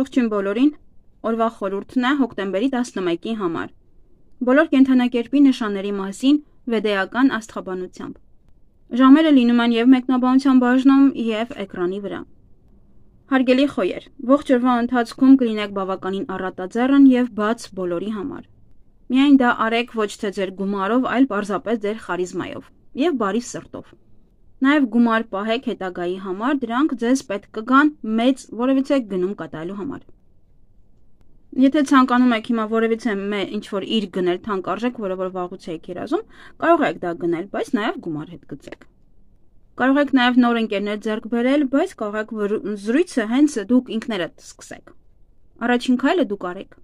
Ողջույն բոլորին։ Օրվա խորհուրդն է հոկտեմբերի 11-ի համար։ Բոլոր կենթանակերպի նշանների մասին վեդեական աստղաբանությամբ։ Ժամերը լինում են եւ մեկնաբանության բաժնում եւ էկրանի վրա։ Հարգելի խոյեր, ողջ օրվա ընթացքում կլինեք բավականին առատաձեռն եւ բաց բոլորի համար։ Միայն դա արեք ոչ թե ձեր գումարով, այլ պարզապես ձեր խարիզմայով եւ բարի սրտով։ Նաև գումար պահեք հետագայի համար, դրանք ձեզ պետք կգան մեծ որևիցե գնում կատարելու համար։ Եթե ցանկանում եք հիմա որևիցե ինչ որ իր գնել թանկարժեք, որը որ վաղուց եք երազում, կարող եք դա գնել, բայց նաև գումար հետ գծեք։ Կարող եք նաև նոր ընկերներ ձեռք բերել, բայց կարող եք զրույցը հենց դուք ինքներդ սկսեք։ Առաջին քայլը դուք արեք։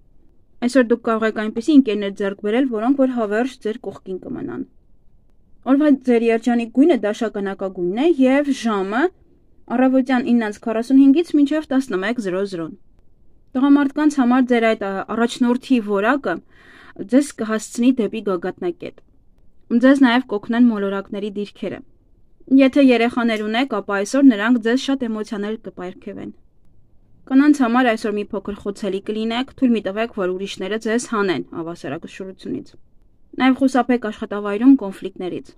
Այսօր դուք կարող եք այնպիսի ընկերներ ձեռք բերել, որոնք որ հավերժ ձեր կողքին կմնան Օրվա ձեր երջանիկ գույնը դաշականակագույնն է եւ ժամը առավոտյան 9:45-ից մինչև 11:00։ Տղամարդկանց համար ձեր այդ առաջնորդի որակը ձեզ կհասցնի դեպի գագաթնակետ։ Ձեզ նաև կօգնեն մոլորակների դիրքերը։ Եթե երեխաներ ունեք, ապա այսօր նրանք ձեզ շատ էմոցիաներ կպայքևեն։ Կանանց համար այսօր մի փոքր խոցելի կլինեք, թույլ մի տվեք, որ ուրիշները ձեզ հանեն ավասարակշռությունից։ Նաև խուսափեք աշխատավայրում կոնֆլիկտներից։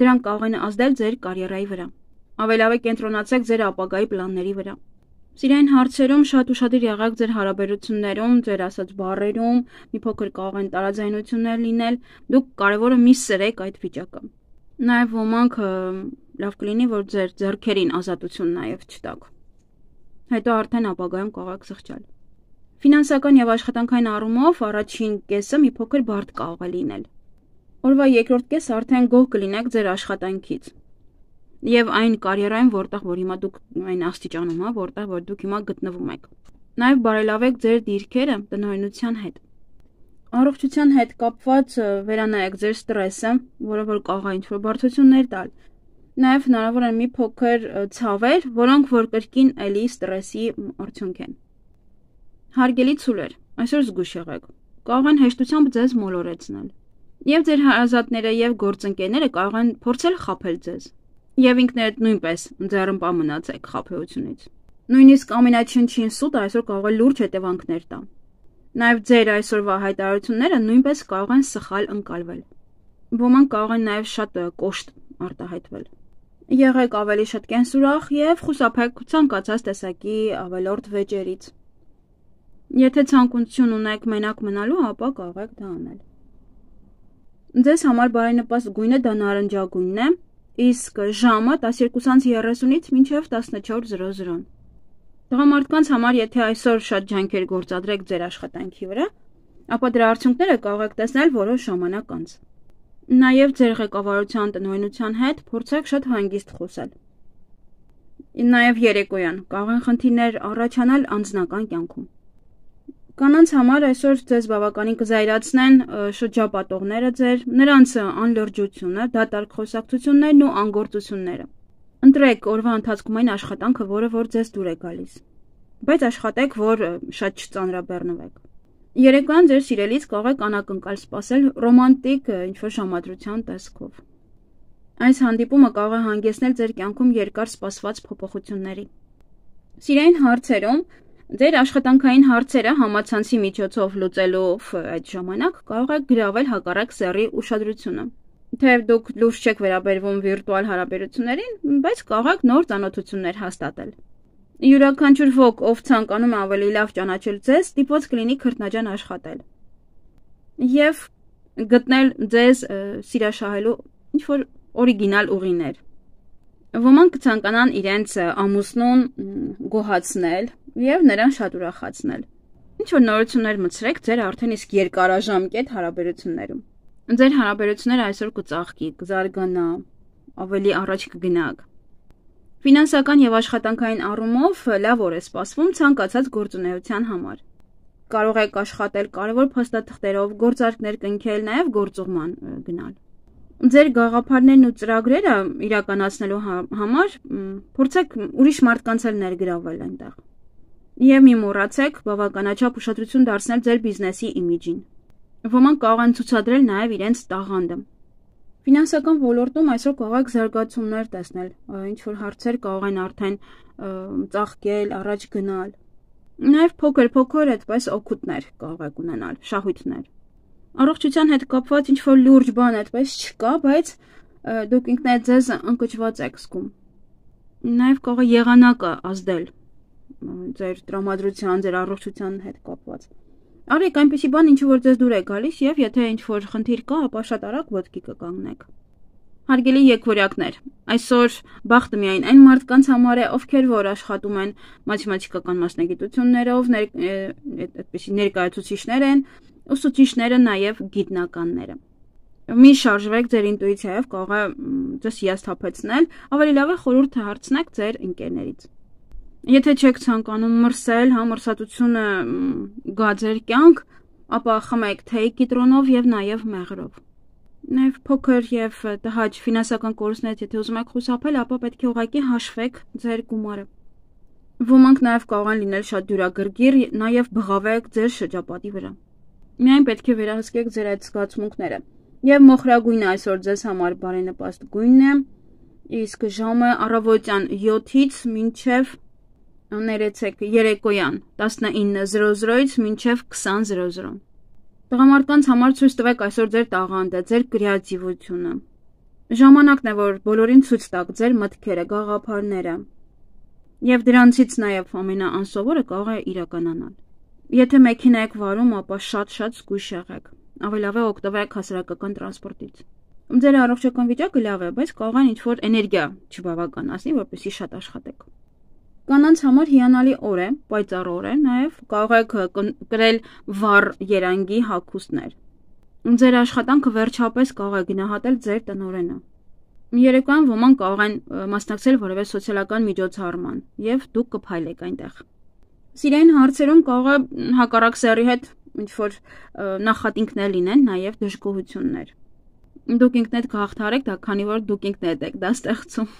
Դրանք կարող են ազդել ձեր կարիերայի վրա։ Ավելավե կենտրոնացեք ձեր ապագայի պլանների վրա։ Սիրային հարցերում շատ ուշադիր եղեք ձեր հարաբերություններում, ձեր ասած բառերում, մի փոքր կարող են տարաձայնություններ լինել, դուք կարևորը մի սրեք այդ վիճակը։ Նաև ոմանք լավ կլինի, որ ձեր ձեռքերին ազատություն նաև չտաք։ Հետո արդեն ապագայում կարող եք զղջալ։ Ֆինանսական եւ աշխատանքային առումով առաջին կեսը մի փոքր բարդ կարող է լինել։ Օրվա երկրորդ կեսը արդեն գոհ կլինեք ձեր աշխատանքից եւ այն կարիերային, որտեղ որ հիմա դուք այն աստիճանում, հա, որտեղ որ դուք հիմա գտնվում եք։ Նաեւ բարելավեք ձեր դիրքերը տնօրինության հետ։ Առողջության հետ կապված վերանայեք ձեր ստրեսը, որը որ կարող է ինչ-որ բարդություններ տալ։ Նաեւ հնարավոր է մի փոքր ցավեր, որոնք որ կրկին էլի ստրեսի արդյունք են։ Հարգելի ցուլեր, այսօր զգուշ եղեք։ Կարող են հեշտությամբ ձեզ մոլորեցնել։ Եվ ձեր հարազատները եւ գործընկերները կարող են փորձել խაფել ձեզ։ Եվ ինքներդ նույնպես ձեռնպա մնացեք խափեությունից։ Նույնիսկ ամենաչնչին սուտը այսօր կարող է լուրջ հետևանքներ տա։ Նաև ձեր այսօրվա հայտարարությունները նույնպես կարող են սխալ ընկալվել։ Ոմանք կարող են նաև շատ կոշտ արտահայտվել։ Եղեք ավելի շատ կենսուրախ եւ խուսափեք ցանկացած տեսակի ավելորդ վեճերից։ Եթե ցանկություն ունեք մենակ մնալու, ապա կարող եք դա անել։ Ձեզ համար բարենպաստ գույնը դա նարնջագույնն է, իսկ ժամը 12:30-ից մինչև 14:00-ն։ Տղամարդկանց համար, եթե այսօր շատ ջանքեր գործադրեք ձեր աշխատանքի վրա, ապա դրա արդյունքները կարող եք տեսնել որոշ ժամանակ անց։ Նաև ձեր ղեկավարության տնօրինության հետ փորձեք շատ հանգիստ խոսել։ Նաև երեկոյան կարող են խնդիրներ առաջանալ անձնական կյանքում։ Կանանց համար այսօր ձեզ բավականին կզայրացնեն շրջապատողները ձեր, նրանց անլրջությունը, դատարկ խոսակցություններն ու անգործությունները։ Ընտրեք օրվա ընթացքում այն աշխատանքը, որը որ ձեզ դուր է գալիս։ Բայց աշխատեք, որ շատ չծանրաբեռնվեք։ Երեկոյան ձեր սիրելից կարող եք անակնկալ սպասել ռոմանտիկ ինչ-որ ժամադրության տեսքով։ Այս հանդիպումը կարող է հանգեցնել ձեր կյանքում երկար սպասված փոփոխությունների։ Սիրային հարցերում Ձեր աշխատանքային հարցերը համացանցի միջոցով լուծելով այդ ժամանակ կարող եք գրավել հակառակ սեռի ուշադրությունը։ Թեև դուք լուրջ չեք վերաբերվում վիրտուալ հարաբերություններին, բայց կարող եք նոր ճանաչություններ հաստատել։ Յուրաքանչյուր ոք, ով ցանկանում է ավելի լավ ճանաչել ձեզ, ստիպված կլինի քրտնաջան աշխատել։ Եվ գտնել ձեզ սիրաշահելու ինչ որ օրիգինալ ուղիներ։ Ոմանք կցանկանան իրենց ամուսնուն գոհացնել եւ նրան շատ ուրախացնել։ Ինչ որ նորություններ մցրեք ձեր արդեն իսկ երկարաժամկետ հարաբերություններում։ Ձեր հարաբերությունները այսօր կծաղկի, կզարգանա, ավելի առաջ կգնաք։ Ֆինանսական եւ աշխատանքային առումով լավ օր է սպասվում ցանկացած գործունեության համար։ Կարող եք աշխատել կարևոր փաստաթղթերով, գործարքներ կնքել, նաեւ գործուղման գնալ ձեր գաղափարներն ու ծրագրերը իրականացնելու համար փորձեք ուրիշ մարդկանց ներգրավել այնտեղ։ Եվ մի մոռացեք բավականաչափ ուշադրություն դարձնել ձեր բիզնեսի իմիջին։ Ոմանք կարող են ցուցադրել նաև իրենց տաղանդը։ Ֆինանսական ոլորտում այսօր կարող զարգացումներ տեսնել, ինչ որ հարցեր կարող են արդեն ծաղկել, առաջ գնալ։ Նաև փոքր-փոքր այդպես օգուտներ կարող եք ունենալ, շահույթներ։ Առողջության հետ կապված ինչ որ լուրջ բան այդպես չկա, բայց դուք ինքներդ ձեզ ընկճված եք զգում։ Նաև կարող է եղանակը ազդել ձեր տրամադրության, ձեր առողջության հետ կապված։ Արեք այնպեսի բան, ինչ որ ձեզ դուր է գալիս եւ եթե ինչ որ խնդիր կա, ապա շատ արագ ոդկի կկանգնեք։ Հարգելի եկվորյակներ, այսօր բախտը միայն այն մարդկանց համար է, ովքեր որ աշխատում են մաթեմատիկական մասնագիտություններով, այդպեսի ներկայացուցիչներ են, ուսուցիչները նաև գիտնականները։ Մի շարժվեք ձեր ինտուիցիայով, կարող է ձեզ հիասթափեցնել, ավելի լավ է խորհուրդ հարցնեք ձեր ընկերներից։ Եթե չեք ցանկանում մրսել, հա մրսատությունը գա ձեր կյանք, ապա խմեք թեյ կիտրոնով եւ նաեւ մեղրով Նաև փոքր եւ տհաճ ֆինանսական կորուստներից եթե ուզում եք խուսափել, ապա պետք է ուղղակի հաշվեք ձեր գումարը։ Ոմանք նաև կարող են լինել շատ դյուրագրգիռ, նաև բղավեք ձեր շրջապատի վրա։ Միայն պետք է վերահսկեք ձեր այդ զգացմունքները։ Եվ մոխրագույնը այսօր ձեզ համար բարենպաստ գույնն է, իսկ ժամը առավոտյան 7-ից մինչև ներեցեք երեկոյան 19:00-ից մինչև 20:00 Տղամարդկանց համար ցույց տվեք այսօր ձեր տաղանդը, ձեր կրեատիվությունը։ Ժամանակն է, որ բոլորին ցույց տաք ձեր մտքերը, գաղափարները։ Եվ դրանցից նաև ամենաանսովորը կարող է իրականանալ։ Եթե մեքենա եք վարում, ապա շատ-շատ զգույշ եղեք։ Ավելավ է օգտվեք հասարակական տրանսպորտից։ Ձեր առողջական վիճակը լավ է, բայց կարող են ինչ-որ էներգիա չբավականացնի, որպեսզի շատ աշխատեք։ Կանանց համար հիանալի օր է, պայծառ օր է, նաև կարող եք կրել վառ երանգի հագուստներ։ Ձեր աշխատանքը վերջապես կարող է գնահատել ձեր տնօրենը։ Երեկոյան ոմանք կարող են մասնակցել որևէ սոցիալական միջոցառման, եւ դուք կփայլեք այնտեղ։ Սիրային հարցերում կարող է հակառակ սերի հետ ինչ որ նախատինքներ լինեն, նաև դժգոհություններ։ Դուք ինքներդ կհաղթարեք դա, քանի որ դուք ինքներդ եք դա ստեղծում։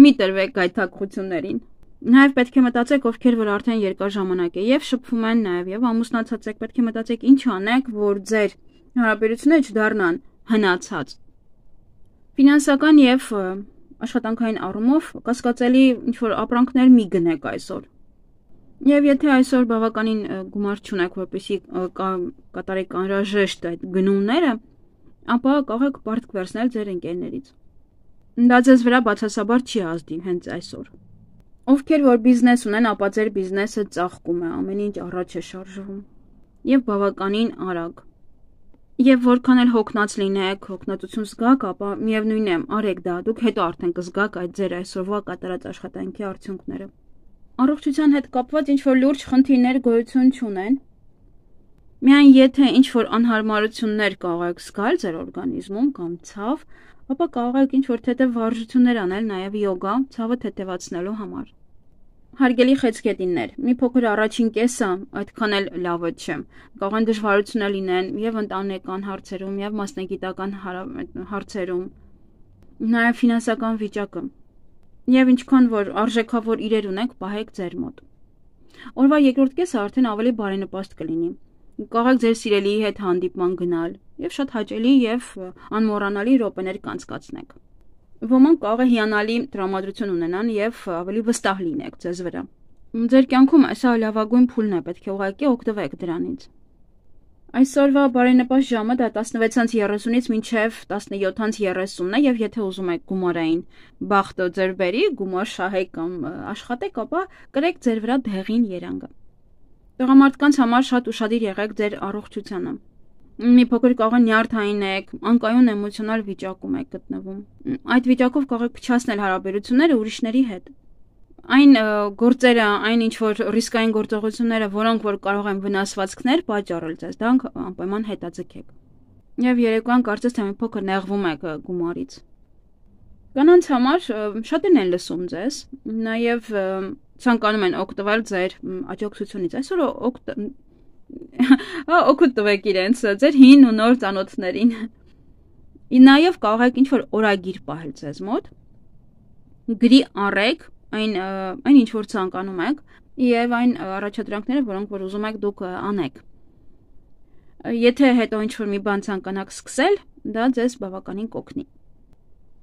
Մի տրվեք գայթակղություններին։ Նաև պետք է մտածեք, ովքեր որ արդեն երկար ժամանակ է եւ շփվում են նաև եւ ամուսնացած եք, պետք է մտածեք ինչ անեք, որ ձեր հարաբերությունները չդառնան հնացած։ Ֆինանսական եւ աշխատանքային առումով կասկածելի ինչ որ ապրանքներ մի գնեք այսօր։ Եվ եթե այսօր բավականին գումար չունեք, որպեսի կատարեք անհրաժեշտ այդ գնումները, ապա կարող եք բարդ վերցնել ձեր ընկերներից։ Դա ձեզ վրա բացասաբար չի ազդի հենց այսօր։ Ովքեր որ բիզնես ունեն, ապա ձեր բիզնեսը ծաղկում է, ամեն ինչ առաջ է շարժվում եւ բավականին արագ։ Եվ որքան էլ հոգնած լինեք, հոգնածություն զգաք, ապա միևնույն է, արեք դա, դուք հետո արդեն կզգաք այդ ձեր այսօրվա կատարած աշխատանքի արդյունքները։ Առողջության հետ կապված ինչ որ լուրջ խնդիրներ գոյություն չունեն, Միայն եթե ինչ որ անհարմարություններ կարող եք զգալ ձեր օրգանիզմում կամ ցավ, ապա կարող եք ինչ որ թեթև վարժություններ անել նաև յոգա, ցավը թեթևացնելու համար։ Հարգելի խեցգետիններ, մի փոքր առաջին կեսը այդքան էլ լավը չէ։ Կարող են դժվարություններ լինեն եւ ընտանեկան հարցերում, եւ մասնագիտական հարցերում, նաեւ ֆինանսական վիճակը։ Եվ ինչքան որ արժեքավոր իրեր ունեք, պահեք ձեր մոտ։ Օրվա երկրորդ կեսը արդեն ավելի բարենպաստ կլինի։ Կարող ձեր սիրելիի հետ հանդիպման գնալ եւ շատ հաճելի եւ անմոռանալի րոպեներ կանցկացնեք ոմանք կարող է հիանալի տրամադրություն ունենան եւ ավելի վստահ լինեք ձեզ վրա։ Ձեր կյանքում սա լավագույն փուլն է, պետք է ուղղակի օգտվեք դրանից։ Այսօրվա բարենպաստ ժամը դա 16:30-ից մինչև 17:30-ն է եւ եթե ուզում եք գումարային բախտը ձեր բերի, գումար շահեք կամ աշխատեք, ապա կրեք ձեր վրա դեղին երանգը։ Տղամարդկանց համար շատ ուշադիր եղեք ձեր առողջությանը մի փոքր կարող են նյարդային եք, անկայուն էմոցիոնալ վիճակում եք գտնվում։ Այդ վիճակով կարող եք փչացնել հարաբերությունները ուրիշների հետ։ Այն գործերը, այն ինչ որ ռիսկային գործողությունները, որոնք որ կարող են վնասվածքներ պատճառել ձեզ, դրանք անպայման հետաձգեք։ Եվ երեկոյան կարծես թե մի փոքր նեղվում եք գումարից։ Կանանց համար շատերն են լսում ձեզ, նաև ցանկանում են օգտվել ձեր աջակցությունից։ Այսօր Հա, օգուտ տվեք իրենց ձեր հին ու նոր ծանոթներին։ Նաև կարող եք ինչ-որ օրագիր պահել ձեզ մոտ։ Գրի առեք այն այն ինչ որ ցանկանում եք եւ այն առաջադրանքները, որոնք որ ուզում եք դուք անեք։ Եթե հետո ինչ որ մի բան ցանկանաք սկսել, դա ձեզ բավականին կօգնի։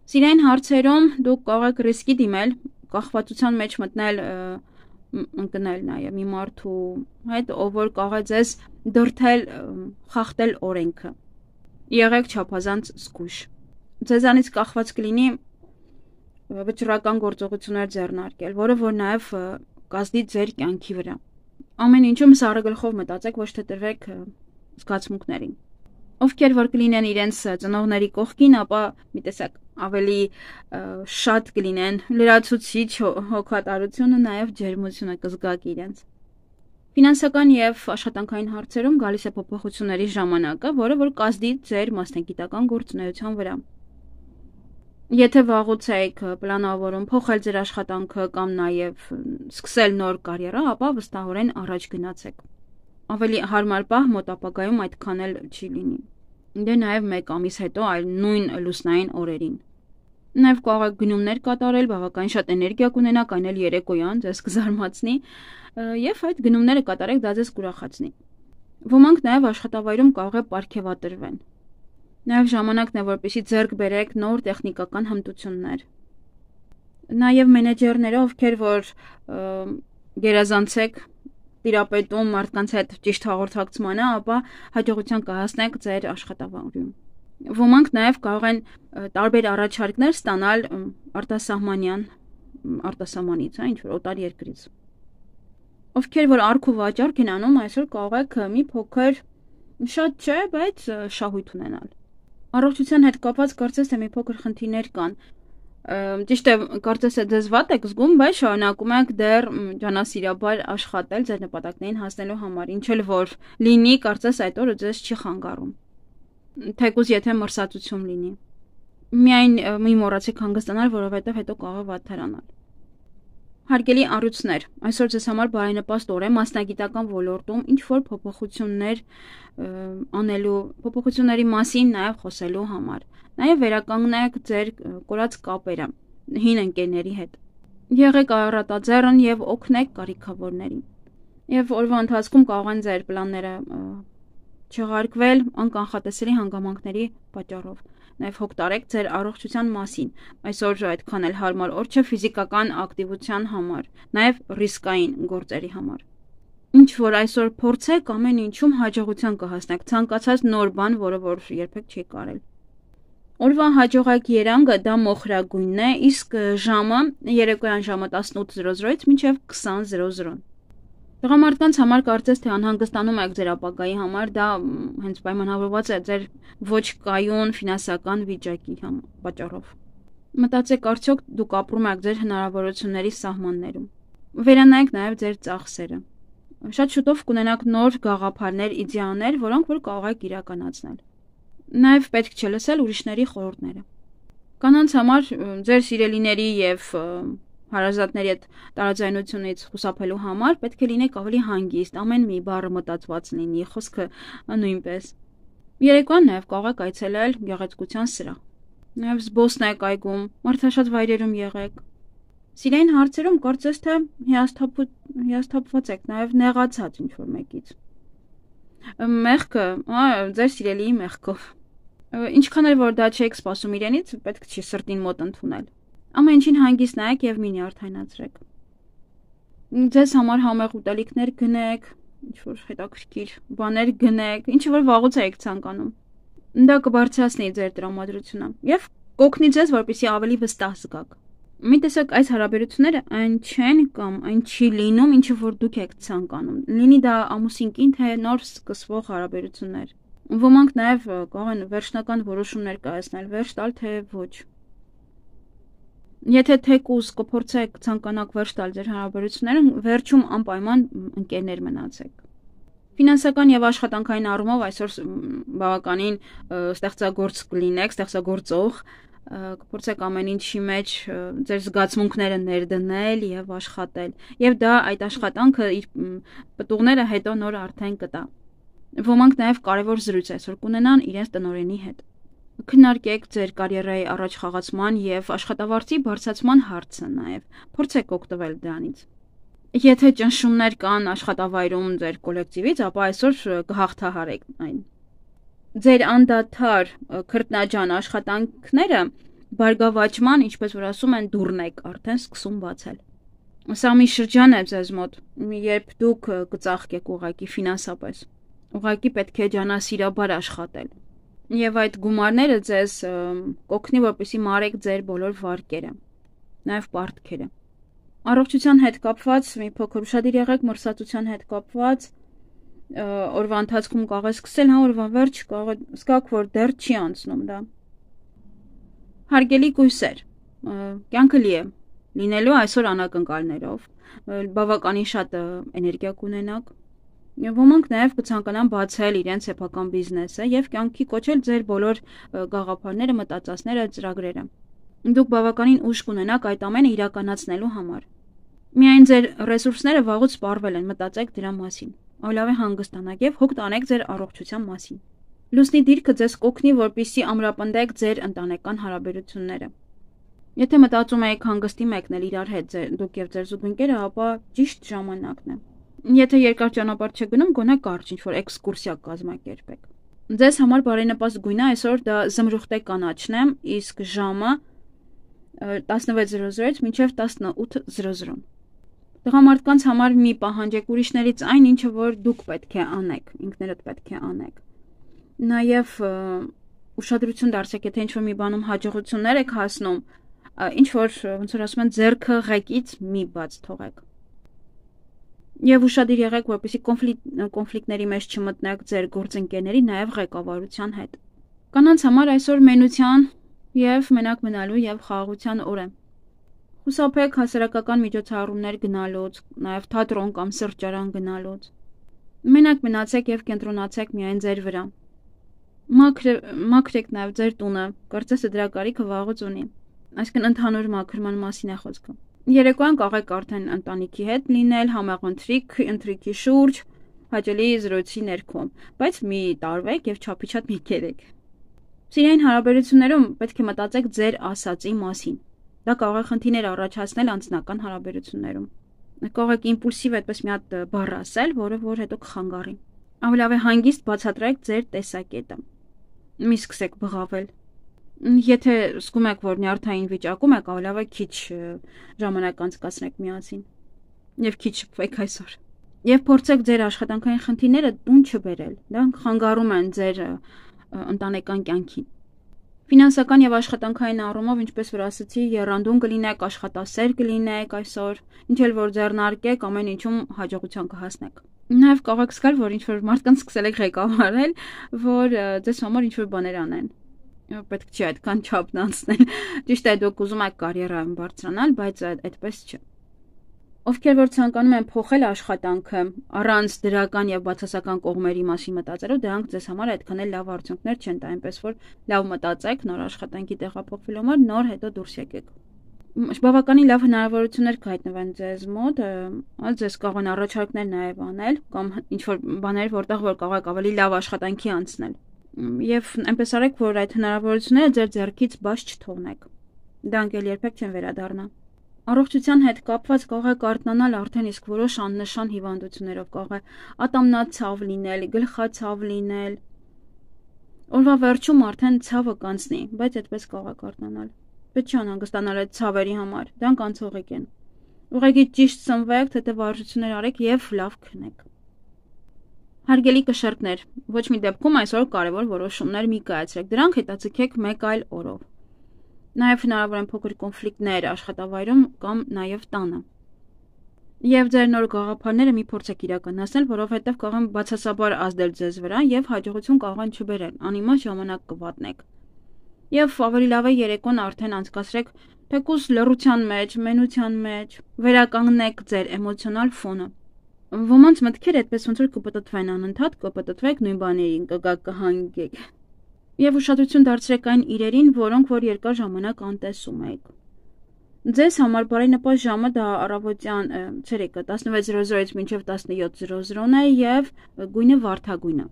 Սիրային հարցերում դուք կարող եք ռիսկի դիմել, կախվածության մեջ մտնել ընկնել նաև մի մարդու հետ, ով որ կարող է ձեզ դրթել, խախտել օրենքը։ Եղեք չափազանց զգույշ։ Ձեզանից կախված կլինի վճռական գործողություններ ձեռնարկել, որը որ նաև կազդի ձեր կյանքի վրա։ Ամեն ինչում սառը մտածեք, ոչ թե տրվեք զգացմունքներին ովքեր որ կլինեն իրենց ծնողների կողքին, ապա մի տեսակ ավելի շատ կլինեն լրացուցիչ հոգատարությունը, նաև ջերմությունը կզգաք իրենց։ Ֆինանսական եւ աշխատանքային հարցերում գալիս է փոփոխությունների ժամանակը, որը որ կազդի ձեր մասնագիտական գործունեության վրա։ Եթե վաղուց եք պլանավորում փոխել ձեր աշխատանքը կամ նաև սկսել նոր կարիերա, ապա վստահորեն առաջ գնացեք։ Ավելի հարմար պահ մոտ ապագայում այդքան էլ չի լինի։ Դե նաև 1 ամիս հետո այլ նույն լուսնային օրերին։ Նաև կարող գնումներ կատարել, բավական շատ էներգիա կունենաք, այն էլ երեկոյան ձեզ կզարմացնի, եւ այդ գնումները կատարեք դա ձեզ կուրախացնի։ Ոմանք նաև աշխատավայրում կարող է ապարքեվատրվեն։ Նաև ժամանակն է, որպեսի ձեռք բերեք նոր տեխնիկական հմտություններ։ Նաև մենեջերները, ովքեր որ գերազանցեք տիրապետում մարդկանց հետ ճիշտ հաղորդակցմանը, ապա հաջողության կհասնեք ձեր աշխատավայրում։ Ոմանք նաև կարող են տարբեր առաջարկներ ստանալ արտասահմանյան արտասահմանից, հա, ինչ որ օտար երկրից։ Ովքեր որ արք ու վաճառք են անում, այսօր կարող եք մի փոքր շատ չէ, բայց շահույթ ունենալ։ Առողջության հետ կապված կարծես թե մի փոքր խնդիրներ կան։ Ճիշտ է, կարծես է դες վատ եք զգում, բայց շարունակում եք դեռ ջանասիրաբար աշխատել ձեր նպատակներին հասնելու համար, ինչ էլ որ լինի, կարծես այդ օրը ձեզ չի խանգարում թեկուզ եթե մրսածություն լինի։ Միայն մի մոռացեք հանգստանալ, որովհետև հետո կարող է վատթարանալ։ Հարգելի առույցներ, այսօր ձեզ համար բարենպաստ օր է մասնագիտական ոլորտում ինչ որ փոփոխություններ անելու, փոփոխությունների մասին նաև խոսելու համար։ Նաև վերականգնեք ձեր կորած կապերը հին ընկերների հետ։ Եղեք առատաձեռն եւ օգնեք կարիքավորներին։ Եվ օրվա ընթացքում կարող են ձեր պլանները չեղարկվել անկանխատեսելի հանգամանքների պատճառով։ Նաև հոգ տարեք ձեր առողջության մասին։ Այսօր այդքան էլ հարմար օր չէ ֆիզիկական ակտիվության համար, նաև ռիսկային գործերի համար։ Ինչ որ այսօր փորձեք, ամեն ինչում հաջողության կհասնեք։ Ցանկացած նոր բան, որը որ երբեք չի կարել։ Օրվա հաջողակ երանգը դա մոխրագույնն է, իսկ ժամը երեկոյան ժամը 18:00-ից մինչև 20:00-ն։ Տղամարդկանց համար կարծես թե անհանգստանում եք ձեր ապագայի համար, դա հենց պայմանավորված է ձեր ոչ կայուն ֆինանսական վիճակի պատճառով։ Մտածեք արդյոք դուք ապրում եք ձեր հնարավորությունների սահմաններում։ Վերանայեք նաև ձեր ծախսերը։ Շատ շուտով կունենաք նոր գաղափարներ, իդեաներ, որոնք որ կարող եք իրականացնել։ Նաև պետք չէ լսել ուրիշների խորհուրդները։ Կանանց համար ձեր սիրելիների եւ հարազատների հետ տարաձայնությունից խուսափելու համար պետք է լինեք ավելի հանգիստ, ամեն մի բառը մտածված լինի, խոսքը նույնպես։ Երեկոյան նաև կարող եք այցելել գեղեցկության սրահ։ Նաև զբոսնեք այգում, մարդաշատ վայրերում եղեք։ Սիրային հարցերում կարծես թե հիասթափ հիասթափված եք, նաև նեղացած ինչ որ մեկից։ Մեղքը, ա, ձեր սիրելիի մեղքով։ Ինչքան էլ որ դա չեք սպասում իրենից, պետք չի սրտին մոտ ընդունել։ Ամեն ինչին հանգիստ նայեք եւ մի նյարդայնացրեք։ Ձեզ համար համեղ ուտելիքներ գնեք, ինչ որ հետաքրքիր բաներ գնեք, ինչ որ վաղուց եք ցանկանում։ Դա կբարձրացնի ձեր տրամադրությունը եւ կօգնի ձեզ, որպեսզի ավելի վստահ զգաք։ Մի տեսակ այս հարաբերությունները այն չեն կամ այն չի լինում, ինչը որ դուք եք ցանկանում։ Լինի դա ամուսինքին թե նոր սկսվող հարաբերություններ։ Ոմանք նաև կարող են վերջնական որոշումներ կայացնել, վերջ տալ թե ոչ։ Եթե թեկուզ կփորձեք ցանկանաք վերջ տալ ձեր հարաբերությունները, վերջում անպայման ընկերներ մնացեք։ Ֆինանսական եւ աշխատանքային առումով այսօր բավականին ստեղծագործ կլինեք, ստեղծագործող, կփորձեք ամեն ինչի մեջ ձեր զգացմունքները ներդնել եւ աշխատել։ Եվ դա այդ աշխատանքը իր պտուղները հետո նոր արդեն կտա։ Ոմանք նաև կարևոր զրույց այսօր կունենան իրենց տնորենի հետ քննարկեք ձեր կարիերայի առաջխաղացման եւ աշխատավարձի բարձրացման հարցը նաեւ։ Փորձեք օգտվել դրանից։ Եթե ճնշումներ կան աշխատավայրում ձեր կոլեկտիվից, ապա այսօր կհաղթահարեք այն։ Ձեր անդադար քրտնաջան աշխատանքները բարգավաճման, ինչպես որ ասում են, դուրն եք արդեն սկսում բացել։ Սա մի շրջան է ձեզ մոտ, երբ դուք կծաղկեք ուղակի ֆինանսապես։ Ուղակի պետք է ջանասիրաբար աշխատել։ Եվ այդ գումարները ձեզ կօգնի, որպեսզի մարեք ձեր բոլոր վարկերը, նաև պարտքերը։ Առողջության հետ կապված մի փոքր ուշադիր եղեք մրսածության հետ կապված օրվա ընթացքում կարող է սկսել, հա օրվա վերջ կարող է զգաք, որ դեռ չի անցնում դա։ Հարգելի գույսեր, կյանքը լի է լինելու այսօր անակնկալներով, բավականին շատ էներգիա կունենաք։ Ոմանք նաև կցանկանան բացել իրենց սեփական բիզնեսը եւ կյանքի կոչել ձեր բոլոր գաղափարները, մտածածները, ծրագրերը։ Դուք բավականին ուժ կունենաք այդ ամենը իրականացնելու համար։ Միայն ձեր ռեսուրսները վաղուց սպառվել են, մտածեք դրա մասին։ է հանգստանաք եւ հոգ տանեք ձեր առողջության մասին։ Լուսնի դիրքը ձեզ կօգնի, որպիսի ամրապնդեք ձեր ընտանեկան հարաբերությունները։ Եթե մտածում եք հանգստի մեկնել իրար հետ ձեր դուք եւ ձեր զուգընկերը, ապա ճիշտ ժամանակն է։ Եթե երկար ճանապարհ չեք գնում, գոնե կարճ ինչ-որ էքսկուրսիա կազմակերպեք։ Ձեզ համար բարենպաստ գույնը այսօր դա զմրուխտե կանաչն է, իսկ ժամը 16:00-ից մինչև 18:00։ Տղամարդկանց համար մի պահանջեք ուրիշներից այն, ինչը որ դուք պետք է անեք, ինքներդ պետք է անեք։ Նաև ուշադրություն դարձեք, եթե ինչ-որ մի բանում հաջողություններ եք հասնում, ինչ որ ոնց որ ասում են, зерքը ղեկից մի բաց թողեք։ Եվ ուշադիր եղեք, որպեսզի կոնֆլիկտ կոնֆլիկտների մեջ չմտնեք ձեր գործընկերների, նաև ղեկավարության հետ։ Կանանց համար այսօր մենության եւ մենակ մնալու եւ խաղաղության օր է։ Խուսափեք հասարակական միջոցառումներ գնալուց, նաև թատրոն կամ սրճարան գնալուց։ Մենակ մնացեք եւ կենտրոնացեք միայն ձեր վրա։ Մաքր մաքրեք նաև ձեր տունը, կարծես դրա կարիքը վաղուց ունի այսինքն ընդհանուր մաքրման մասին է խոսքը։ Երեկոյան կարող եք արդեն ընտանիքի հետ լինել, համախնդրիկ, ընտրիքի շուրջ, հաճելի զրույցի ներքո, բայց մի տարվեք եւ չափիչատ մի կերեք։ Սիրային հարաբերություններում պետք է մտածեք ձեր ասածի մասին։ Դա կարող է խնդիրներ առաջացնել անձնական հարաբերություններում։ Կարող եք իմպուլսիվ այդպես մի հատ բառ ասել, որը որ հետո կխանգարի։ Ավելի լավ է հանգիստ բացատրեք ձեր տեսակետը։ Մի սկսեք բղավել, Եթե զգում եք, որ նյարդային վիճակում եք, ավելի քիչ ժամանակ անցկացնեք միասին։ Եվ քիչ շփվեք այսօր։ Եվ փորձեք ձեր աշխատանքային խնդիրները տուն չբերել։ Դրանք խանգարում են ձեր ընտանեկան կյանքին։ Ֆինանսական եւ աշխատանքային առումով, ինչպես որ ասացի, երանդուն կլինեք, աշխատասեր կլինեք այսօր, ինչ էլ որ ձեռնարկեք, ամեն ինչում հաջողության կհասնեք։ Նաև կարող եք զգալ, որ ինչ որ մարդկանց սկսել եք ղեկավարել, որ ձեզ համար ինչ որ բաներ անեն պետք չի այդքան չափն անցնել։ Ճիշտ է, դուք ուզում եք կարիերայում բարձրանալ, բայց այդպես չէ։ Ովքեր որ ցանկանում են փոխել աշխատանքը առանց դրական եւ բացասական կողմերի մասին մտածելու, դրանք ձեզ համար այդքան էլ լավ արդյունքներ չեն տա, այնպես որ լավ մտածեք նոր աշխատանքի տեղափոխվելու համար, նոր հետո դուրս եկեք բավականին լավ հնարավորություններ կհայտնվեն ձեզ մոտ, այլ ձեզ կարող են առաջարկներ նաև անել կամ ինչ որ բաներ, որտեղ որ կարող եք ավելի լավ աշխատանքի անցնել եւ այնպես արեք, որ այդ հնարավորությունները ձեր ձեռքից բաց չթողնեք։ Դրանք էլ երբեք չեն վերադառնա։ Առողջության հետ կապված կարող է կարտնանալ արդեն իսկ որոշ աննշան հիվանդություններով, կարող է ատամնացավ լինել, գլխացավ լինել։ Օրվա վերջում արդեն ցավը կանցնի, բայց այդպես կարող է կարտնանալ։ Պետք չի անհանգստանալ այդ ցավերի համար, դրանք անցողիկ են։ Ուղղակի ճիշտ սնվեք, թեթևարժություններ արեք եւ լավ քնեք։ Հարգելի կշերտներ, ոչ մի դեպքում այսօր կարևոր որոշումներ մի կայացրեք։ Դրանք հետաձգեք մեկ այլ օրով։ Նաև հնարավոր են փոքր կոնֆլիկտներ աշխատավայրում կամ նաև տանը։ Եվ ձեր նոր գաղափարները մի փորձեք իրականացնել, որովհետև կարող են բացասաբար ազդել ձեզ վրա եւ հաջողություն կարող են չբերել։ Անիմաստ ժամանակ կվատնեք։ Եվ ավելի լավ է երեկոն արդեն անցկացրեք թեկուզ լռության մեջ, մենության մեջ, վերականգնեք ձեր էմոցիոնալ ֆոնը Ոմանց մտքեր այդպես ոնց որ կպտտվեն անընդհատ, կպտտվեք նույն բաներին, կգաք կհանգեք։ Եվ ուշադրություն դարձրեք այն իրերին, որոնք որ երկար ժամանակ անտեսում եք։ Ձեզ համար բարենպաստ ժամը դա առավոտյան ցերեկը 16:00-ից մինչև 17:00-ն է եւ գույնը վարդագույնը։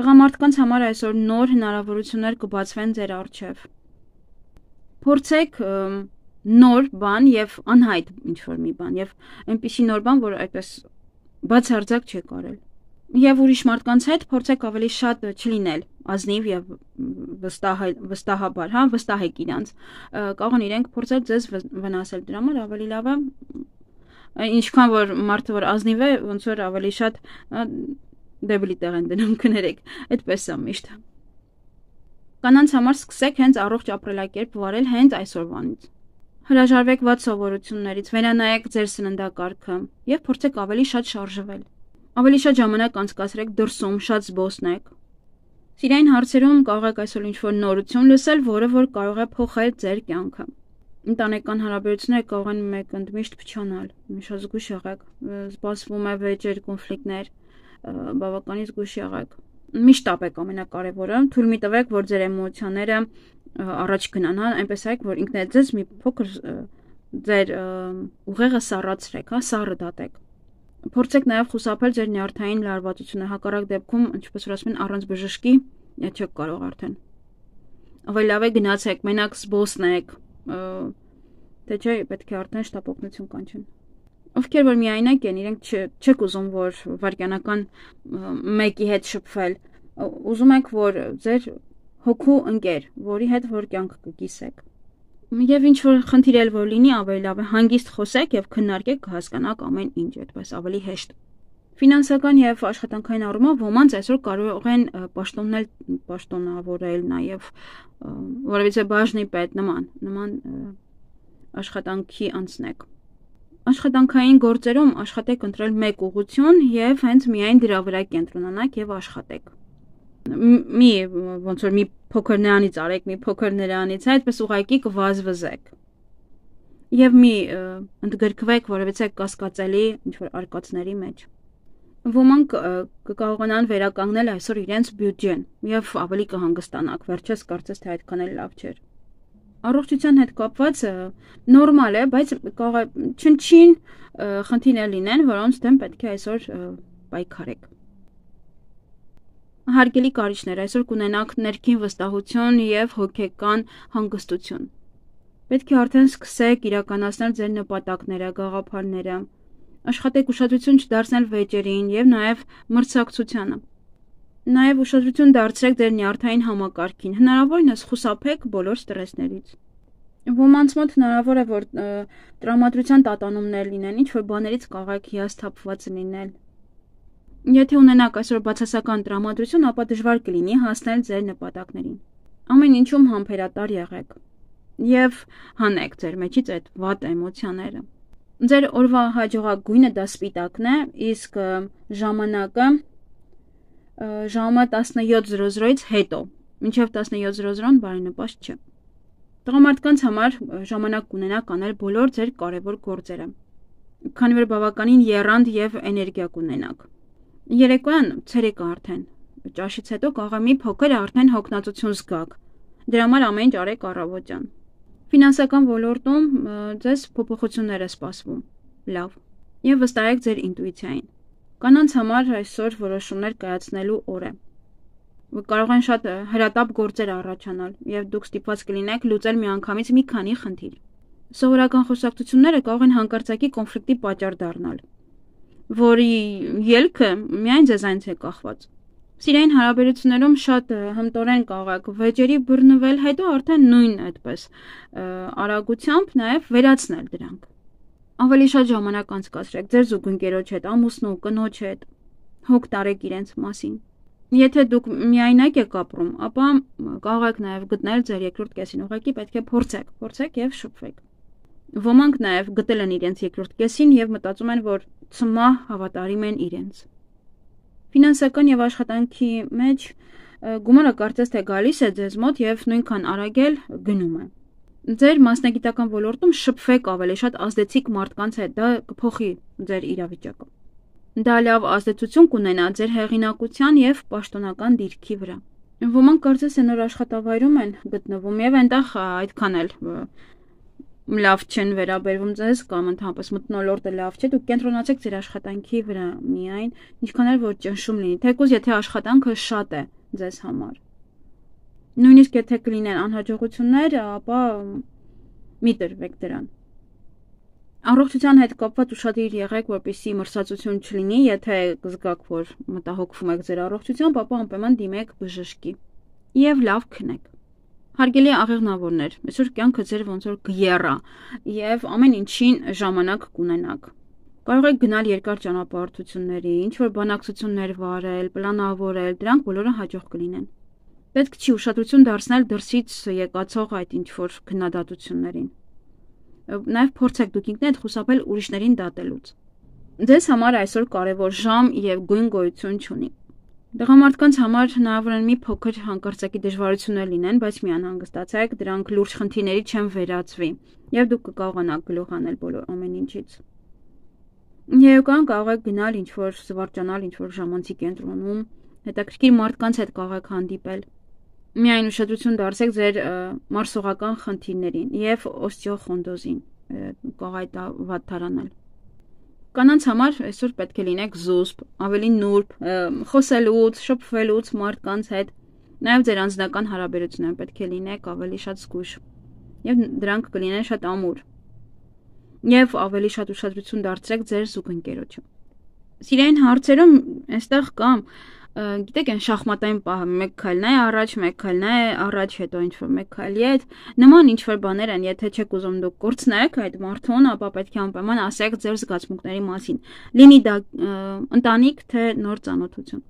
Տղամարդկանց համար այսօր նոր հնարավորություններ կբացվեն ձեր առջև։ Փորձեք նոր բան եւ անհայտ ինչ որ մի բան եւ այնպիսի նոր բան, որ այդպես բացարձակ չի կարել։ Եվ ուրիշ մարդկանց հետ փորձեք ավելի շատ չլինել ազնիվ եւ վստահ վստահաբար, հա, վստահեք իրանց։ Կարող են իրենք փորձել ձեզ վնասել դրա համար ավելի լավ է ինչքան որ մարդը որ ազնիվ է, ոնց որ ավելի շատ դեբլի տեղ են դնում կներեք։ Այդպես է միշտ։ Կանանց համար սկսեք հենց առողջ ապրելակերպ վարել հենց այսօրվանից։ Հրաժարվեք ված սովորություններից, վերանայեք ձեր սննդակարգը եւ փորձեք ավելի շատ շարժվել։ Ավելի շատ ժամանակ անցկացրեք դրսում, շատ զբոսնեք։ Սիրային հարցերում կարող եք այսօր ինչ-որ նորություն լսել, որը որ կարող է փոխել ձեր կյանքը ընտանեկան հարաբերությունները կարող են մեկ ընդմիշտ փչանալ, շատ զգուշ եղեք, սպասվում է վեճեր, կոնֆլիկտներ, բավականին զգուշ եղեք։ Միշտ տապեք ամենակարևորը, թույլ մի տվեք, որ ձեր էմոցիաները առաջ գնան, հա, այնպես այք, որ ինքներդ ձեզ մի փոքր ձեր ուղեղը սառացրեք, հա, սառը դատեք։ Փորձեք նաև խուսափել ձեր նյարդային լարվածությունը, հակառակ դեպքում, ինչպես որ ասում են, առանց բժշկի չեք կարող արդեն։ Ավելի լավ է գնացեք, մենակ զբոսնեք, թե չէ պետք է արդեն շտապօգնություն կանչեն ովքեր որ միայնակ են իրենք չեք ուզում որ վարքյանական մեկի հետ շփվել ուզում եք որ ձեր հոգու ընկեր որի հետ որ կյանք կկիսեք եւ ինչ որ խնդիր էլ որ լինի ավելի լավ է հանգիստ խոսեք եւ քննարկեք կհասկանաք ամեն ինչ այդպես ավելի հեշտ Ֆինանսական եւ աշխատանքային առումով ոմանց այսօր կարող են պաշտոննել, պաշտոնավորել նաեւ որևիցե բաժնի պետ նման, նման աշխատանքի անցնեք։ Աշխատանքային գործերում աշխատեք ընտրել մեկ ուղություն եւ հենց միայն դրա վրա կենտրոնանաք եւ աշխատեք։ Մի ոնց որ մի փոքր նրանից արեք, մի փոքր նրանից, այդպես ուղակի կվազվզեք եւ մի ընդգրկվեք որևիցե կասկածելի ինչ որ արկածների մեջ ոմանք կկարողանան վերականգնել այսօր իրենց բյուջեն եւ ավելի կհանգստանաք վերջես կարծես թե այդքան էլ լավ չէր առողջության հետ կապված նորմալ է բայց կարող է չնչին խնդիրներ լինեն որոնց դեմ պետք է այսօր պայքարեք հարգելի կարիչներ այսօր կունենաք ներքին վստահություն եւ հոգեկան հանգստություն պետք է արդեն սկսեք իրականացնել ձեր նպատակները գաղափարները աշխատեք ուշադրություն չդարձնել վեճերին եւ նաեւ մրցակցությանը։ Նաեւ ուշադրություն դարձրեք ձեր նյարդային համակարգին։ Հնարավորինս խուսափեք բոլոր ստրեսներից։ Ոմանց մոտ հնարավոր է որ տրամադրության տատանումներ լինեն, ինչ որ բաներից կարող հիասթափված լինել։ Եթե ունենաք այսօր բացասական տրամադրություն, ապա դժվար կլինի հասնել ձեր նպատակներին։ Ամեն ինչում համբերատար եղեք եւ հանեք ձեր մեջից այդ վատ էմոցիաները ձեր օրվա հաջողակ գույնը դա սպիտակն է, իսկ ժամանակը ժամը 17:00-ից հետո, մինչև 17:00-ն բարենպաստ չէ։ Տղամարդկանց համար ժամանակ կունենաք անել բոլոր ձեր կարևոր գործերը։ Քանի որ բավականին երանգ եւ էներգիա կունենաք։ Երեկոյան ցերեկը արդեն ճաշից հետո կարող մի փոքր արդեն հոգնածություն զգաք։ Դրա համար ամեն ինչ արեք առավոտյան։ Ֆինանսական ոլորտում ձեզ փոփոխություններ է սպասվում։ Լավ։ Եվ վստահեք ձեր ինտուիցիային։ Կանանց համար այսօր որոշումներ կայացնելու օր է։ Կարող են շատ հրատապ գործեր առաջանալ եւ դուք ստիպված կլինեք լուծել միանգամից մի քանի խնդիր։ Սովորական խոսակցությունները կարող են հանկարծակի կոնֆլիկտի պատճառ դառնալ, որի ելքը միայն ձեզանից է կախված։ Սիրային հարաբերություններում շատ հմտորեն կարող եք վեճերի բռնվել, հետո արդեն նույն այդպես արագությամբ նաև վերացնել դրանք։ Ավելի շատ ժամանակ անցկացրեք ձեր զուգընկերոջ հետ, ամուսնու, կնոջ հետ, հոգ տարեք իրենց մասին։ Եթե դուք միայնակ եք ապրում, ապա կարող եք նաև գտնել ձեր երկրորդ կեսին։ Ուղղակի պետք է փորձեք, փորձեք եւ շփվեք։ Ոմանք նաև գտել են իրենց երկրորդ կեսին եւ մտածում են, որ ցմահ հավատարիմ են իրենց Ֆինանսական եւ աշխատանքի մեջ գումարը կարծես թե գալիս է ձեզ մոտ եւ նույնքան արագ էլ գնում է։ Ձեր մասնագիտական ոլորտում շփվեք ավելի շատ ազդեցիկ մարդկանց հետ, դա կփոխի ձեր իրավիճակը։ Դա լավ ազդեցություն կունենա ձեր հեղինակության եւ պաշտոնական դիրքի վրա։ Ոմանք կարծես է նոր աշխատավայրում են գտնվում եւ այնտեղ այդքան էլ լավ չեն վերաբերվում ձեզ կամ ընդհանրապես մտնոլորտը լավ չէ, դուք կենտրոնացեք ձեր աշխատանքի վրա միայն, ինչքան էլ որ ճնշում լինի, թեկուզ եթե աշխատանքը շատ է ձեզ համար։ Նույնիսկ եթե կլինեն անհաջողություններ, ապա մի տրվեք դրան։ Առողջության հետ կապված ուշադիր եղեք, որպեսզի մրսածություն չլինի, եթե կզգաք, որ մտահոգվում եք ձեր առողջությամբ, ապա անպայման դիմեք բժշկի։ Եվ լավ քնեք։ Հարգելի աղեղնավորներ, այսօր կյանքը ձեր ոնց որ գիերա եւ ամեն ինչին ժամանակ կունենաք։ Կարող եք գնալ երկար ճանապարհորդությունների, ինչ որ բանակցություններ վարել, պլանավորել, դրանք բոլորը հաջող կլինեն։ Պետք չի ուշադրություն դարձնել դրսից եկածող այդ ինչ որ քննադատություններին։ Նաև փորձեք դուք ինքներդ խուսափել ուրիշներին դատելուց։ Ձեզ համար այսօր կարևոր ժամ եւ գույն գոյություն չունի։ Տղամարդկանց համար հնարավոր են մի փոքր հանկարծակի դժվարություններ լինեն, բայց մի անհանգստացեք, դրանք լուրջ խնդիրների չեն վերածվի, եւ դուք կկարողանաք գլուխ անել բոլոր ամեն ինչից։ Երեկոյան կարող եք գնալ ինչ որ զվարճանալ ինչ որ ժամանցի կենտրոնում, հետաքրքիր մարդկանց հետ կարող եք հանդիպել։ Միայն ուշադրություն դարձեք ձեր մարսողական խնդիրներին եւ օստեոխոնդոզին, դա վատթարանալ։ Կանանց համար այսօր պետք է լինեք զուսպ, ավելի նուրբ, խոսելուց, շփվելուց մարդկանց հետ, նաև ձեր անձնական հարաբերությունները պետք է լինեք ավելի շատ զգուշ։ Եվ դրանք կլինեն շատ ամուր։ Եվ ավելի շատ ուշադրություն դարձրեք ձեր զուգընկերոջը։ Սիրային հարցերում այստեղ կամ գիտեք այն շախմատային պահը մեկ քայլն է առաջ, մեկ քայլն է առաջ, հետո ինչ որ մեկ քայլի հետ նման ինչ որ բաներ են, եթե չեք ուզում դուք կորցնեք այդ մարդուն, ապա պետք է անպայման ասեք ձեր զգացմունքների մասին։ Լինի դա ընտանիք թե նոր ծանոթություն։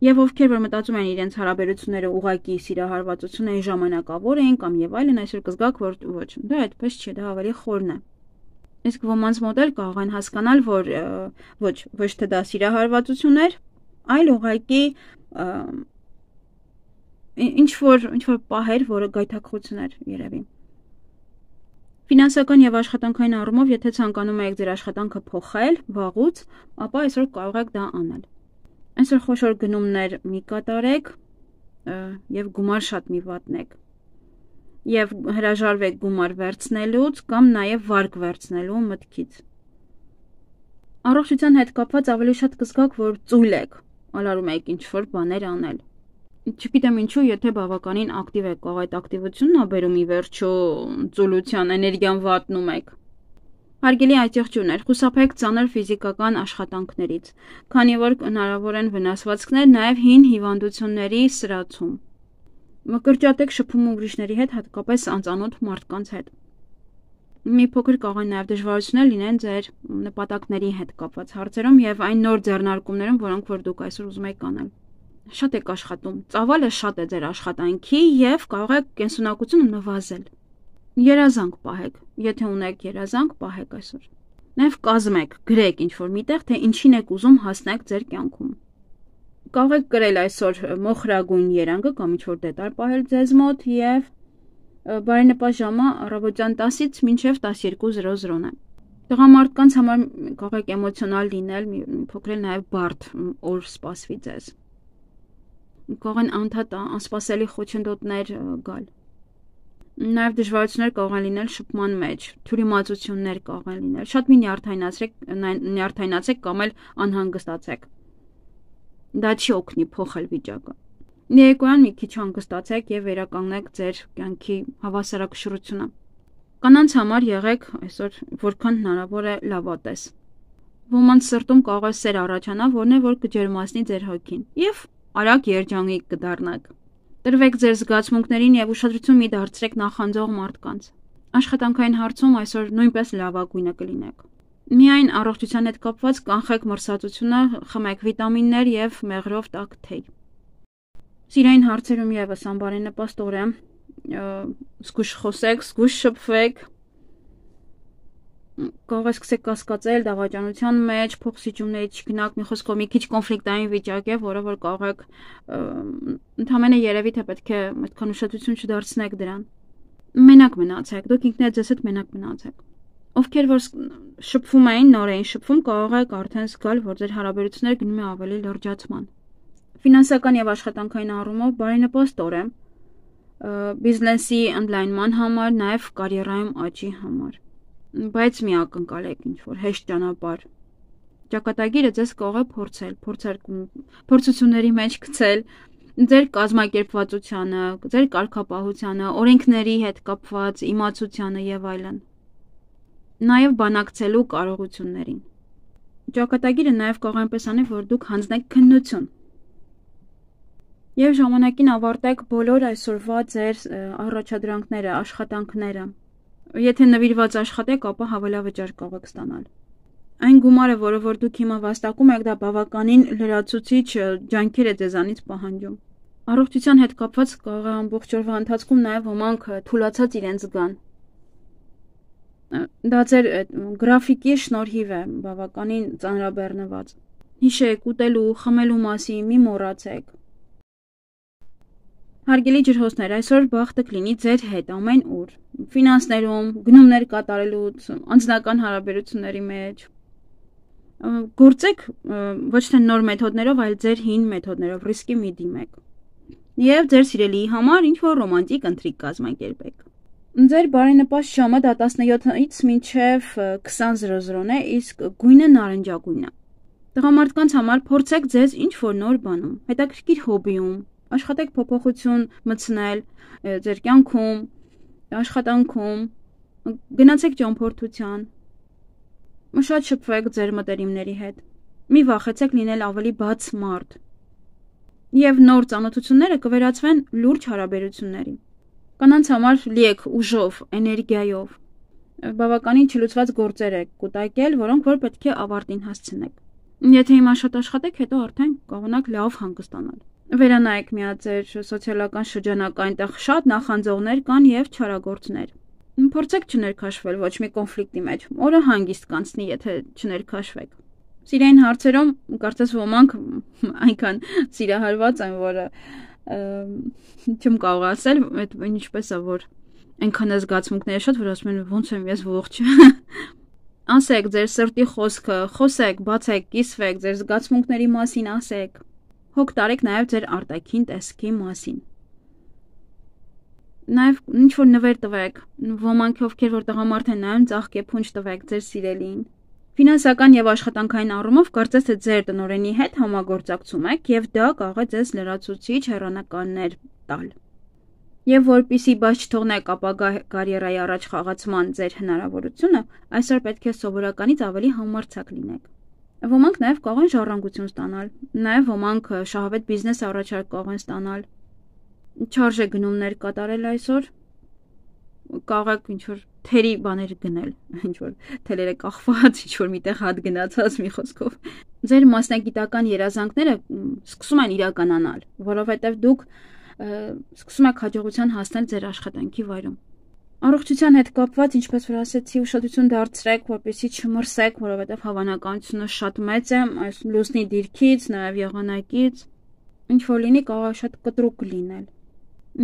Եվ ովքեր որ մտածում են իրենց հարաբերությունները ուղակի սիրահարվածությունների ժամանակավոր էին կամ եւ այլն, այսօր կզգաք, որ ոչ, դա այդպես չէ, դա ավելի խորն է։ Իսկ ոմանց մոդել կարող են հասկանալ, որ ոչ, ոչ թե դա սիրահարվածություններ, այլ ուղղակի ինչ որ ինչ որ պահեր, որը գայթակղություն էր երևի։ Ֆինանսական եւ աշխատանքային առումով, եթե ցանկանում եք ձեր աշխատանքը փոխել վաղուց, ապա այսօր կարող եք դա անել։ Այսօր խոշոր գնումներ մի կատարեք եւ գումար շատ մի վատնեք եւ հրաժարվեք գումար վերցնելուց կամ նաեւ վարկ վերցնելու մտքից։ Առողջության հետ կապված ավելի շատ կզգաք, որ ծույլ եք, ալարում եք ինչ-որ բաներ անել։ Չգիտեմ ինչու, եթե բավականին ակտիվ եք, կարող այդ ակտիվությունն ա բերում ի վերջո ծուլության, էներգիան վատնում եք։ Հարգելի այցեղջուներ, խուսափեք ծանր ֆիզիկական աշխատանքներից, քանի որ հնարավոր են վնասվածքներ նաև հին հիվանդությունների սրացում։ Մկրճատեք շփում ուրիշների հետ, հատկապես անծանոթ մարդկանց հետ մի փոքր կարող են նաև դժվարություններ լինեն ձեր նպատակների հետ կապված հարցերում եւ այն նոր ձեռնարկումներում, որոնք որ դուք այսօր ուզում եք անել։ Շատ եք աշխատում։ Ծավալը շատ է ձեր աշխատանքի եւ կարող եք կենսունակությունը նվազել։ Երազանք պահեք։ Եթե ունեք երազանք, պահեք այսօր։ Նաև կազմեք, գրեք ինչ որ միտեղ, թե ինչին եք ուզում հասնեք ձեր կյանքում։ Կարող եք գրել այսօր մոխրագույն երանգը կամ ինչ որ դետալ պահել ձեզ մոտ եւ բարենպաստ ժամը առավոտյան 10-ից մինչև 12:00-ն է։ Տղամարդկանց համար կարող եք էմոցիոնալ լինել, մի փոքր նաև բարդ օր սպասվի ձեզ։ Կարող են անդադ անսպասելի խոչընդոտներ գալ։ Նաև դժվարություններ կարող են լինել շփման մեջ, թյուրիմացություններ կարող են լինել։ Շատ մի նյարդայնացրեք, նյարդայնացեք կամ էլ անհանգստացեք։ Դա չի օգնի փոխել վիճակը։ Ներեկոյան մի քիչ հանգստացեք եւ վերականգնեք ձեր կյանքի հավասարակշռությունը։ Կանանց համար եղեք այսօր որքան հնարավոր է լավատես։ Ոմանց սրտում կարող է սեր առաջանա, որն է որ կջերմացնի ձեր հոգին եւ արագ երջանիկ կդառնաք։ Տրվեք ձեր զգացմունքներին եւ ուշադրություն մի դարձրեք նախանձող մարդկանց։ Աշխատանքային հարցում այսօր նույնպես լավագույնը կլինեք։ Միայն առողջության հետ կապված կանխեք մրսածությունը, խմեք վիտամիններ եւ մեղրով տաք թեյ։ Սիրային հարցերում եւս անբարենպաստ է զգուշ խոսեք, զգուշ շփվեք, կարող է սկսեք կասկածել դավաճանության մեջ, փոխսիջումների չգնաք, մի խոսքով մի քիչ կոնֆլիկտային վիճակ է, որը որ կարող եք ընդհանրապես երևի թե պետք է այդքան ուշադրություն չդարձնեք դրան։ Մենակ մնացեք, դուք ինքներդ ձեզ հետ մենակ մնացեք։ Ովքեր որ շփվում էին, նոր էին շփվում, կարող եք արդեն զգալ, որ ձեր հարաբերությունները գնում է ավելի լրջացման ֆինանսական եւ աշխատանքային առումով բարենպաստ օր է բիզնեսի ընդլայնման համար, նաև կարիերայում աճի համար։ Բայց մի ակնկալեք ինչ որ հեշտ ճանապարհ։ Ճակատագիրը ձեզ կարող է փորձել, փորձարկում, փորձությունների մեջ գցել ձեր կազմակերպվածությանը, ձեր կարգապահությանը, օրենքների հետ կապված իմացությանը եւ այլն։ Նաև բանակցելու կարողություններին։ Ճակատագիրը նաև կարող այնպես անի, որ դուք հանձնեք քննություն եւ ժամանակին ավարտեք բոլոր այսօրվա ձեր առաջադրանքները, աշխատանքները։ Եթե նվիրված աշխատեք, ապա հավելավճար կարող եք ստանալ։ Այն գումարը, որը որ դուք հիմա վաստակում եք, դա բավականին լրացուցիչ ջանքեր է ձեզանից պահանջում։ Առողջության հետ կապված կարող է ամբողջ օրվա ընթացքում նաև ոմանք թուլացած իրենց զգան։ Դա ձեր գրաֆիկի շնորհիվ է բավականին ծանրաբեռնված։ Հիշեք ուտելու, խմելու մասին, մի մոռացեք։ Հարգելի ջրհոսներ, այսօր բախտը կլինի ձեր հետ ամեն օր։ Ֆինանսներում, գնումներ կատարելուց, անձնական հարաբերությունների մեջ, գործեք ոչ թե նոր մեթոդներով, այլ ձեր հին մեթոդներով ռիսկի մի դիմեք։ Եվ ձեր սիրելիի համար ինչ որ ռոմանտիկ ընթրիք կազմակերպեք։ Ձեր բարենպաստ ժամը դա 17-ից մինչև 20:00-ն է, իսկ գույնը նարնջագույն է։ Տղամարդկանց համար փորձեք ձեզ ինչ որ նոր բանում, հետաքրքիր հոբիում, աշխատեք փոփոխություն մտցնել ձեր կյանքում, աշխատանքում, գնացեք ճամփորդության, Շատ շփվեք ձեր մտերիմների հետ։ Մի վախեցեք լինել ավելի բաց մարդ։ Եվ նոր ծանոթությունները կվերածվեն լուրջ հարաբերությունների։ Կանանց համար լի եք ուժով, էներգիայով։ Բավականին չլուծված գործեր եք կուտակել, որոնք որ պետք է ավարտին հասցնեք։ Եթե հիմա շատ աշխատեք, հետո արդեն կողնակ լավ հանգստանալ։ Վերանայեք միած ձեր սոցիալական շրջանակը, այնտեղ շատ նախանձողներ կան եւ չարագործներ Փորձեք չներքաշվել ոչ մի կոնֆլիկտի մեջ։ Օրը հանգիստ կանցնի, եթե չներքաշվեք։ Սիրային հարցերում կարծես ոմանք այնքան սիրահարված են, որը չեմ կարող ասել, այդ ինչպես է որ այնքան զգացմունքները շատ, որ ասում են ոնց եմ ես ողջ։ Ասեք ձեր սրտի խոսքը, խոսեք, բացեք, կիսվեք, ձեր զգացմունքների մասին ասեք։ Հոգ տարեք նաև ձեր արտաքին տեսքի մասին Նաև ինչ որ նվեր տվեք, ոմանք ովքեր որ տղամարդ են նայում, ծաղկե փունջ տվեք ձեր սիրելիին։ Ֆինանսական եւ աշխատանքային առումով կարծես թե ձեր տնորենի հետ համագործակցում եք եւ դա կարող է ձեզ լրացուցիչ հեռանականներ տալ։ Եվ որpիսի բաց չթողնեք ապագա կարիերայի առաջ խաղացման ձեր հնարավորությունը, այսօր պետք է սովորականից ավելի համարձակ լինեք։ Ոմանք նաև կարող են ժառանգություն ստանալ, նաև ոմանք շահավետ բիզնես առաջարկ կարող են ստանալ, չարժե գնումներ կատարել այսօր կարող ինչ որ թերի բաներ գնել, ինչ որ թելերը կախված, ինչ որ միտեղ հատ գնացած մի խոսքով։ Ձեր մասնագիտական երազանքները սկսում են իրականանալ, որովհետև դուք սկսում եք հաջողության հասնել ձեր աշխատանքի վայրում։ Առողջության հետ կապված, ինչպես որ ասեցի, ուշադրություն դարձրեք, որպեսզի չմրսեք, որովհետև հավանականությունը շատ մեծ է այս լուսնի դիրքից, նաև եղանակից, ինչ որ լինի կարող է շատ կտրուկ լինել։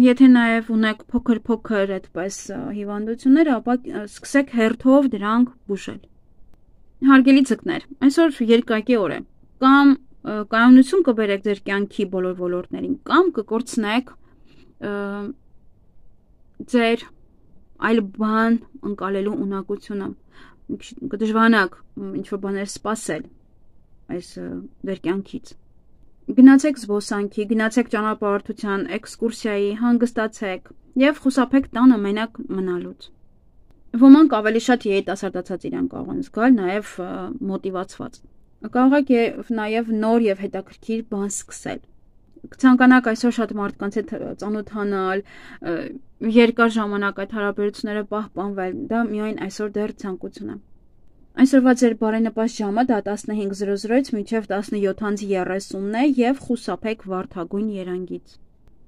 Եթե նաև ունեք փոքր-փոքր այդպես հիվանդություններ, ապա սկսեք հերթով դրանք բուժել։ Հարգելի ձկներ, այսօր երկակի օր է։ Կամ կայունություն կբերեք ձեր կյանքի բոլոր ոլորտներին, կամ կկորցնեք ձեր այլ բան անցալելու ունակությունը։ Մի քիչ կդժվանաք ինչ որ բաներ սпасել այս վերկյանքից։ Գնացեք զբոսանքի, գնացեք ճանապարհորդության, էքսկուրսիայի, հանգստացեք եւ խուսափեք տանը մենակ մնալուց։ Ոմանք ավելի շատ երիտասարդացած իրան կարող են զգալ, նաև մոտիվացված։ Կարող եք նաեւ նոր եւ հետաքրքիր բան սկսել Կցանկանաք այսօր շատ մարդկանց հետ ծանոթանալ, երկար ժամանակ այդ հարաբերությունները պահպանվել։ Դա միայն այսօր դեռ ցանկություն է։ Այսօրվա ձեր բարենպաստ ժամը դա 15:00-ից մինչև 17:30-ն է եւ խուսափեք վարդագույն երանգից։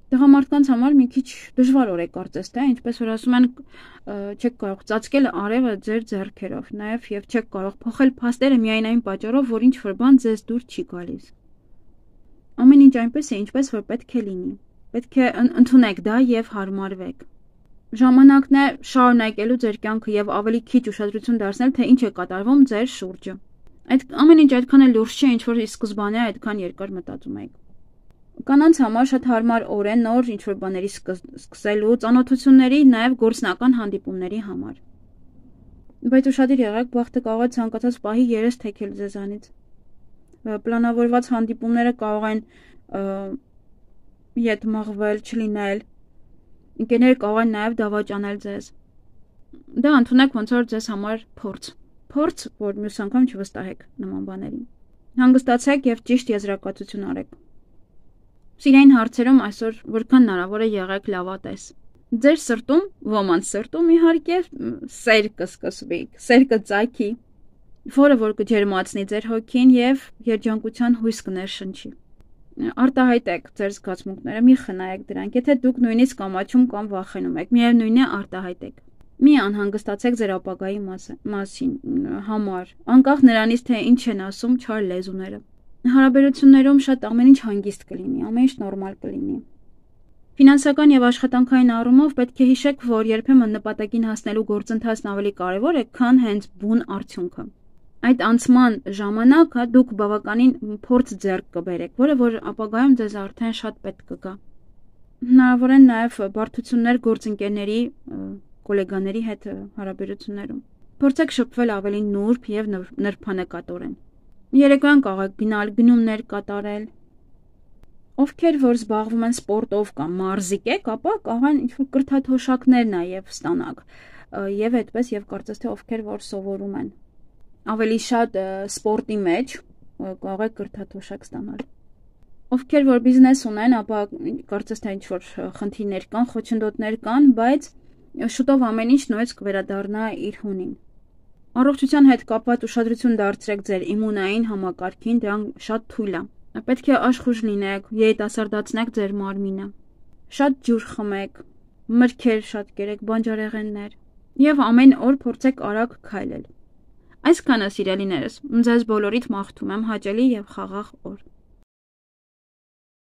Տղամարդկանց համար մի քիչ դժվար օր է կարծես թե, ինչպես որ ասում են, չեք կարող ծածկել արևը ձեր ձեռքերով, նաեւ եւ չեք կարող փոխել փաստերը միայն այն պատճառով, որ ինչ որ բան ձեզ դուր չի գալիս։ Ամեն ինչ այնպես է, ինչպես որ պետք է լինի։ Պետք է ընդունեք դա եւ հարմարվեք ժամանակն է շարունակելու ձեր կյանքը եւ ավելի քիչ ուշադրություն դարձնել, թե ինչ է կատարվում ձեր շուրջը։ Այդ ամեն ինչ այդքան էլ լուրջ չէ, ինչ որ ի սկզբանե այդքան երկար մտածում եք։ Կանանց համար շատ հարմար օր է նոր ինչ որ բաների սկսելու, ծանոթությունների, նաեւ գործնական հանդիպումների համար։ Բայց ուշադիր եղեք, բախտը կարող է ցանկացած պահի երես թեքել ձեզանից։ Պլանավորված հանդիպումները կարող են ետ մղվել, չլինել, Ընկերները կարող են նաև դավաճանել ձեզ։ Դա ընդունեք ոնց որ ձեզ համար փորձ։ Փորձ, որ մյուս անգամ չվստահեք նման բաներին։ Հանգստացեք եւ ճիշտ եզրակացություն արեք։ Սիրային հարցերում այսօր որքան հնարավոր է եղեք լավատես։ Ձեր սրտում, ոմանց սրտում իհարկե, սեր կսկսվի, սեր կծակի։ որը որ կջերմացնի ձեր հոգին եւ երջանկության հույս կներշնչի։ Արտահայտեք ձեր զգացմունքները, մի խնայեք դրանք։ Եթե դուք նույնիսկ կամաչում կամ վախենում եք, միևնույնն է արտահայտեք։ Մի անհանգստացեք ձեր ապագայի մասին, համար, անկախ նրանից թե ինչ են ասում չար լեզուները։ Հարաբերություններում շատ ամեն ինչ հանգիստ կլինի, ամեն ինչ նորմալ կլինի։ Ֆինանսական եւ աշխատանքային առումով պետք է հիշեք, որ երբեմն նպատակին հասնելու գործընթացն ավելի կարևոր է, քան հենց բուն արդյունքը։ Այդ անցման ժամանակ հա դուք բավականին փորձ ձեռք կբերեք, որը որ ապագայում ձեզ արդեն շատ պետք կգա։ Հնարավոր են նաև բարդություններ գործընկերների, գոլեգաների հետ հարաբերություններում։ Փորձեք շփվել ավելի նուրբ եւ նրբանկատորեն։ Երեկոյան կարող եք գնալ գնումներ կատարել, ովքեր որ զբաղվում են սպորտով կամ մարզիկ եք, ապա կարող են ինչ-որ կրթաթոշակներ նաև ստանալ։ Եվ այդպես եւ կարծես թե ովքեր որ սովորում են ավելի շատ սպորտի մեջ կարող եք կրթաթոշակ ստանալ։ Ովքեր որ բիզնես ունեն, ապա կարծես թե ինչ-որ խնդիրներ կան, խոչընդոտներ կան, բայց շուտով ամեն ինչ նույնպես կվերադառնա իր հունին։ Առողջության հետ կապված ուշադրություն դարձրեք ձեր իմունային համակարգին, դրան շատ թույլ է։ Պետք է աշխուժ լինեք, երիտասարդացնեք ձեր մարմինը։ Շատ ջուր խմեք, մրգեր շատ կերեք, բանջարեղեններ եւ ամեն օր փորձեք արագ քայլել։ Այսքանը սիրելիներս, ձեզ բոլորիդ մաղթում եմ հաճելի եւ խաղաղ օր։